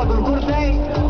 Salvador Cortez.